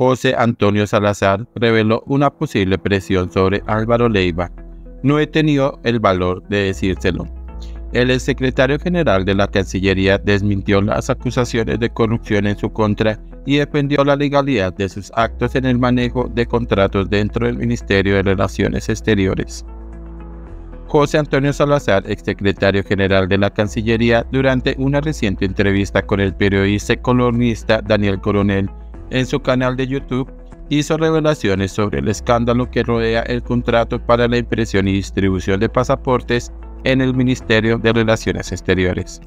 José Antonio Salazar reveló una posible presión sobre Álvaro Leiva. No he tenido el valor de decírselo. El secretario general de la Cancillería desmintió las acusaciones de corrupción en su contra y defendió la legalidad de sus actos en el manejo de contratos dentro del Ministerio de Relaciones Exteriores. José Antonio Salazar, exsecretario general de la Cancillería, durante una reciente entrevista con el periodista y columnista Daniel Coronel en su canal de YouTube, hizo revelaciones sobre el escándalo que rodea el contrato para la impresión y distribución de pasaportes en el Ministerio de Relaciones Exteriores.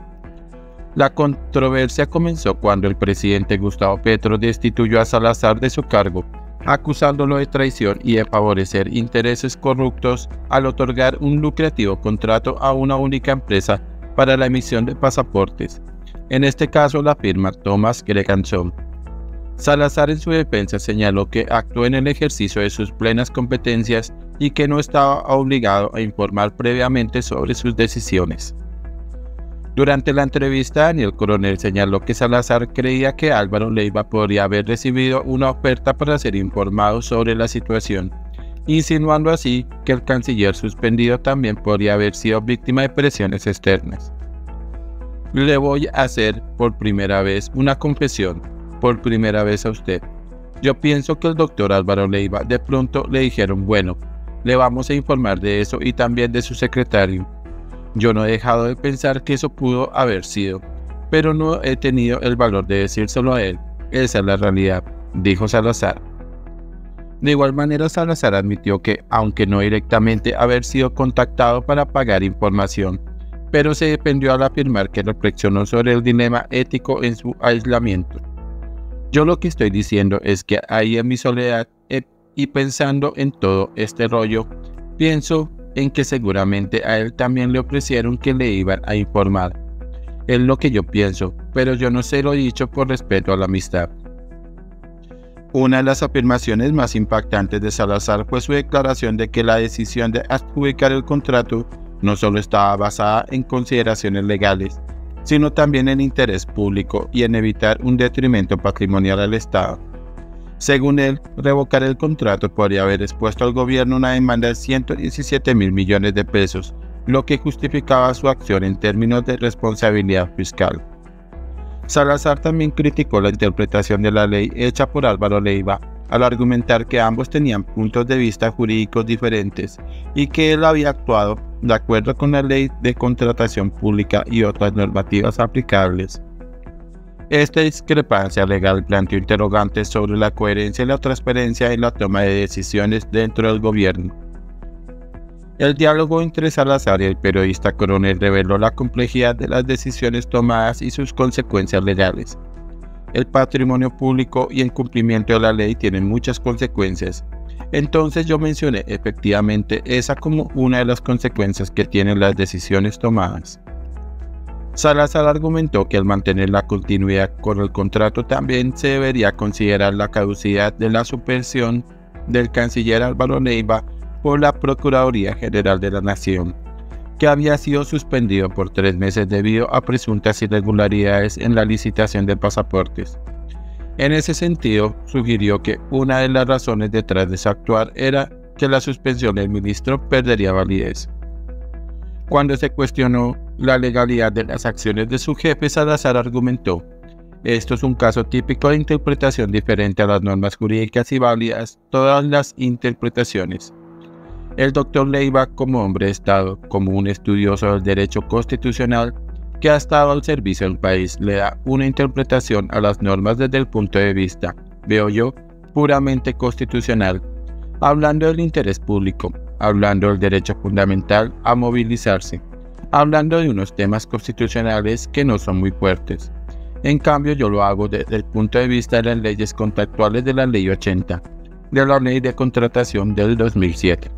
La controversia comenzó cuando el presidente Gustavo Petro destituyó a Salazar de su cargo, acusándolo de traición y de favorecer intereses corruptos al otorgar un lucrativo contrato a una única empresa para la emisión de pasaportes, en este caso la firma Thomas Greganson. Salazar en su defensa señaló que actuó en el ejercicio de sus plenas competencias y que no estaba obligado a informar previamente sobre sus decisiones. Durante la entrevista, Daniel Coronel señaló que Salazar creía que Álvaro Leiva podría haber recibido una oferta para ser informado sobre la situación, insinuando así que el canciller suspendido también podría haber sido víctima de presiones externas. Le voy a hacer por primera vez una confesión, por primera vez a usted. Yo pienso que el doctor Álvaro Leiva de pronto le dijeron, bueno, le vamos a informar de eso y también de su secretario. Yo no he dejado de pensar que eso pudo haber sido, pero no he tenido el valor de decírselo a él. Esa es la realidad, dijo Salazar. De igual manera, Salazar admitió que, aunque no directamente haber sido contactado para pagar información, pero se defendió al afirmar que reflexionó sobre el dilema ético en su aislamiento. Yo lo que estoy diciendo es que ahí en mi soledad y pensando en todo este rollo, pienso en que seguramente a él también le ofrecieron que le iban a informar. Es lo que yo pienso, pero yo no se lo he dicho por respeto a la amistad. Una de las afirmaciones más impactantes de Salazar fue su declaración de que la decisión de adjudicar el contrato no solo estaba basada en consideraciones legales, sino también en interés público y en evitar un detrimento patrimonial al Estado. Según él, revocar el contrato podría haber expuesto al gobierno una demanda de 117 mil millones de pesos, lo que justificaba su acción en términos de responsabilidad fiscal. Salazar también criticó la interpretación de la ley hecha por Álvaro Leiva al argumentar que ambos tenían puntos de vista jurídicos diferentes y que él había actuado de acuerdo con la ley de contratación pública y otras normativas aplicables. Esta discrepancia legal planteó interrogantes sobre la coherencia y la transparencia en la toma de decisiones dentro del gobierno. El diálogo entre Salazar y el periodista coronel reveló la complejidad de las decisiones tomadas y sus consecuencias legales. El patrimonio público y el cumplimiento de la ley tienen muchas consecuencias. Entonces yo mencioné efectivamente esa como una de las consecuencias que tienen las decisiones tomadas. Salazar argumentó que al mantener la continuidad con el contrato también se debería considerar la caducidad de la suspensión del canciller Álvaro Neiva por la Procuraduría General de la Nación, que había sido suspendido por tres meses debido a presuntas irregularidades en la licitación de pasaportes. En ese sentido, sugirió que una de las razones detrás de ese actuar era que la suspensión del ministro perdería validez. Cuando se cuestionó la legalidad de las acciones de su jefe, Salazar argumentó, esto es un caso típico de interpretación diferente a las normas jurídicas y válidas todas las interpretaciones. El doctor Leiva, como hombre de Estado, como un estudioso del derecho constitucional que ha estado al servicio del país, le da una interpretación a las normas desde el punto de vista, veo yo, puramente constitucional, hablando del interés público, hablando del derecho fundamental a movilizarse, hablando de unos temas constitucionales que no son muy fuertes. En cambio, yo lo hago desde el punto de vista de las leyes contractuales de la Ley 80, de la Ley de Contratación del 2007.